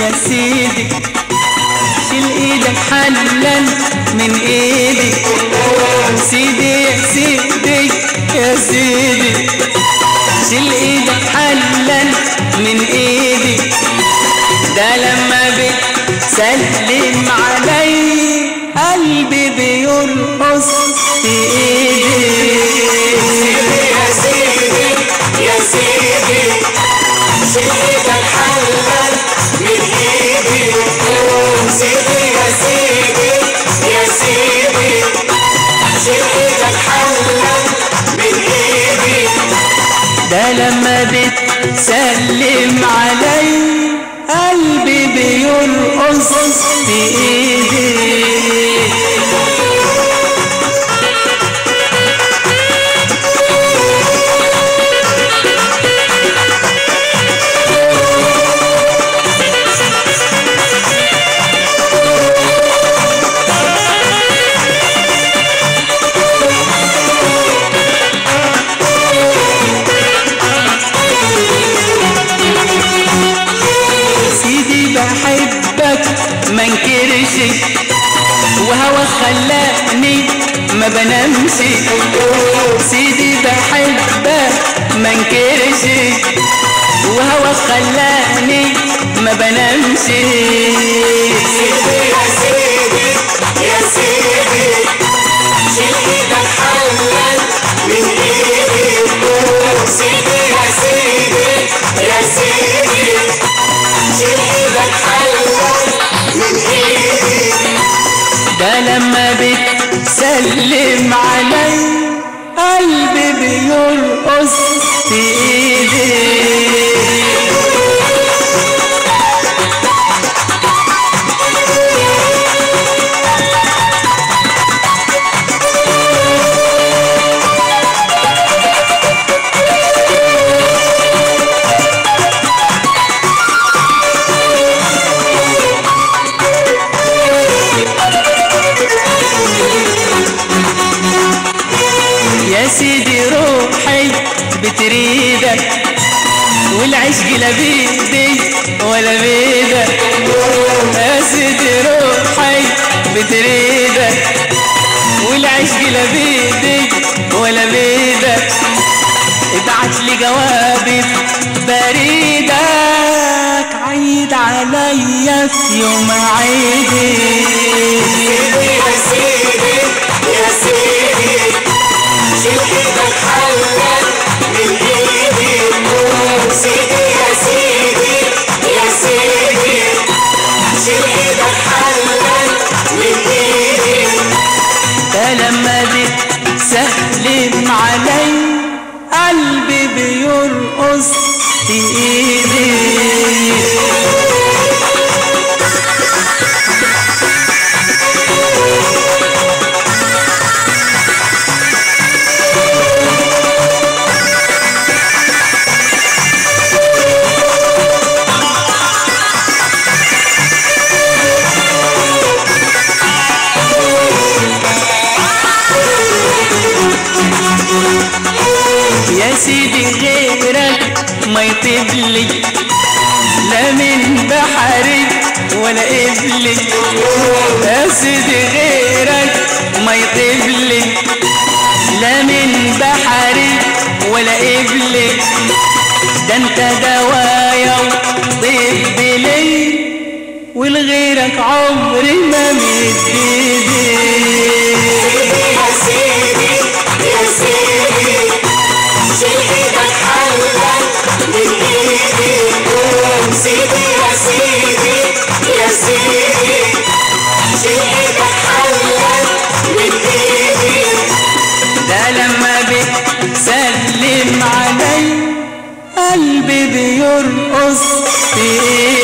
يا سيدي. شيل إيدك حلا من إيدي. سيدي يا سيدي يا سيدي. شيل إيدك حلا من إيدي. ده لما بتسلم ده لما بتسلم علي قلبي بيرقص في إيدي. ما بنامش سيدي بحبك ما انكرش وهوا خلاني ما بنامش سيدي يا سيدي يا سيدي شيلك حلال من ايدي سيدي يا سيدي يا سيدي شيلك حلال من ايدي ده لما بتسلم علي. قلبي بيرقص في إيدي. والعشق لا بيدي ولا بيدك. سيدي روحي بتريدك. والعشق لا بيدي ولا بيدك. ابعت لي جوابي بريدك. عيد عليا في يوم عيدي. شيلك حلال من ايدي ده لما بتسلم علي قلبي بيرقص في ما يطيب لي لا من بحري ولا قبلي يا سيدي غيرك ما يطيب لي لا من بحري ولا قبلي ده أنت دوايا وطب لي. ولغيرك عمري ما مد بتسلم علي قلبي بيرقص في